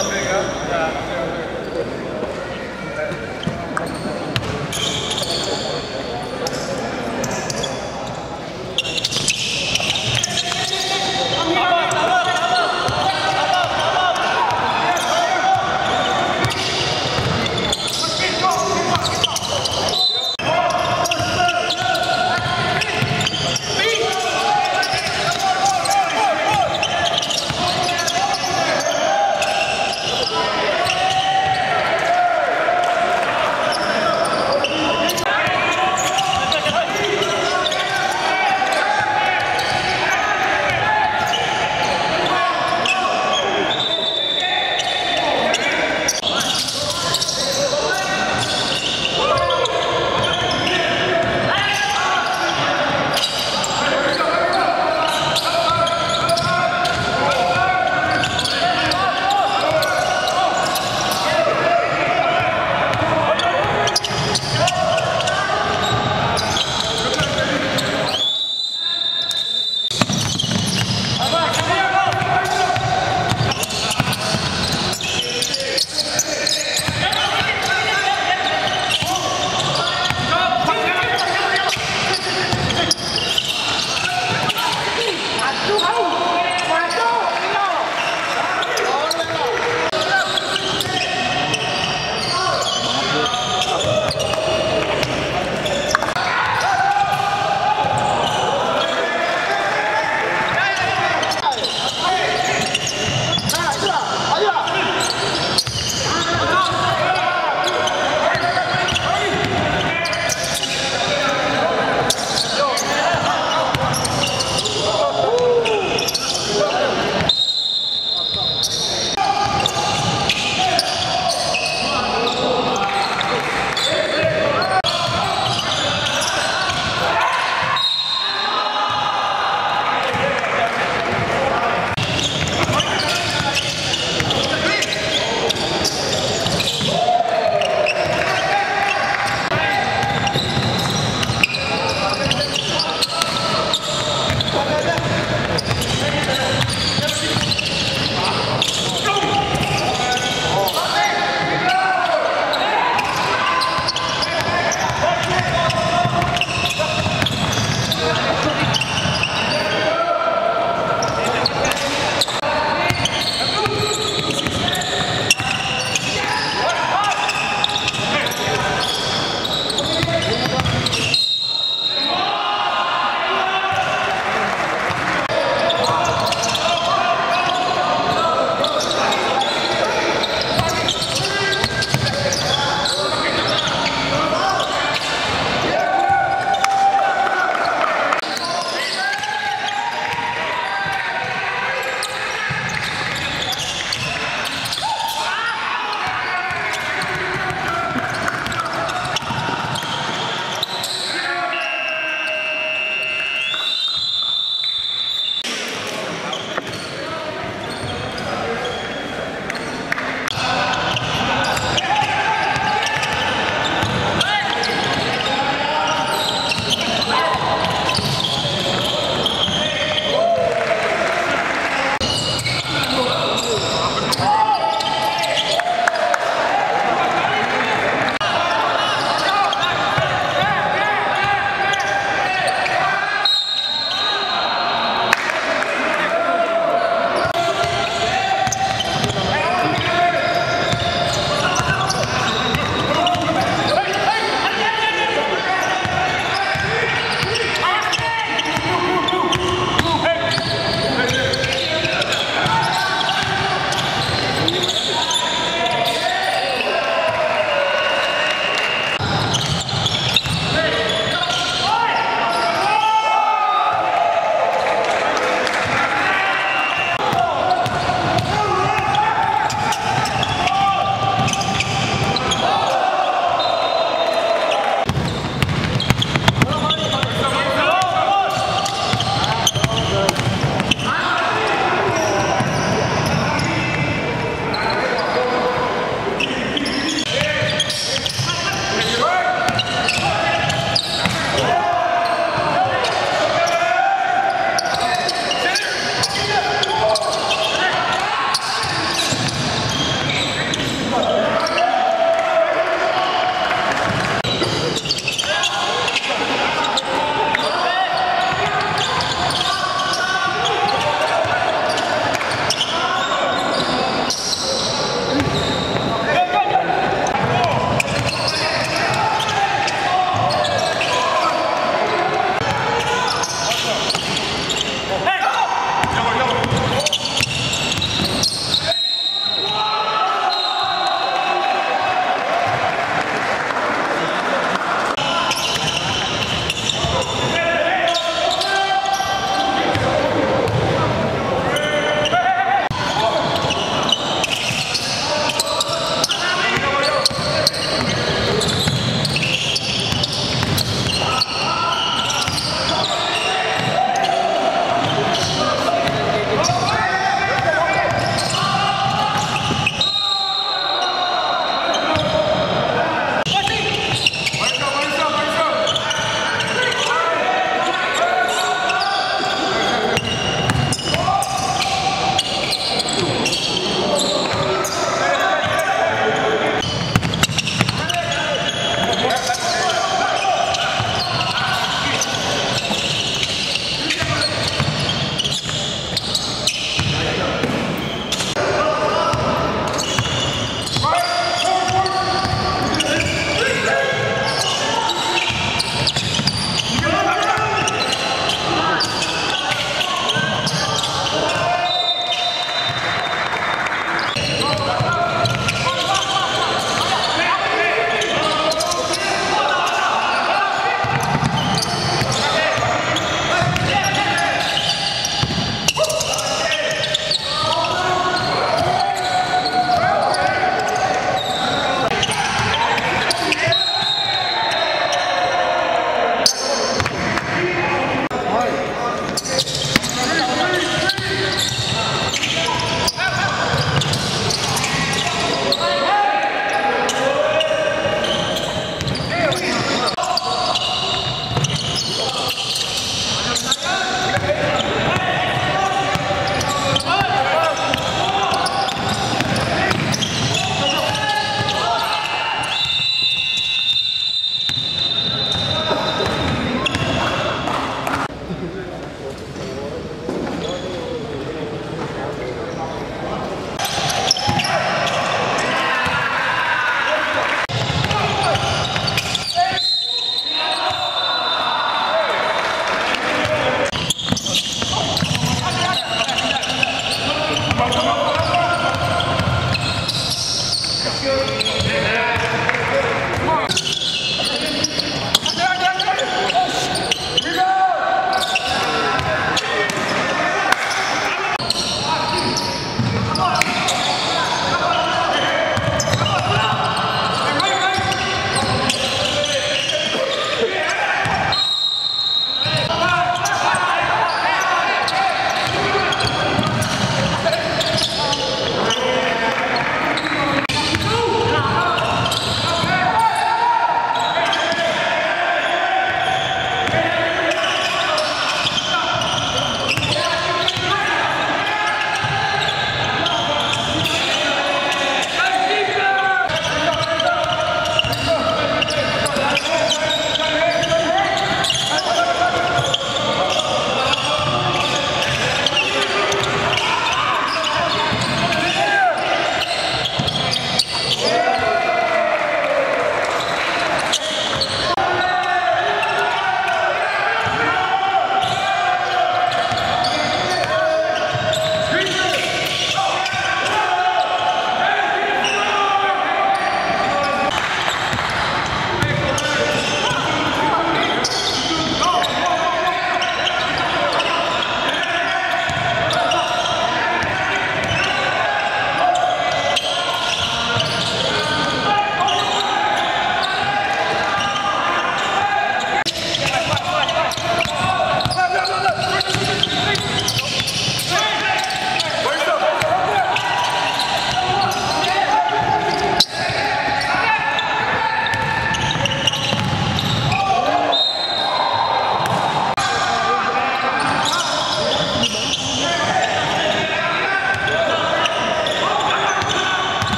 Obrigado.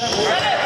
Ready?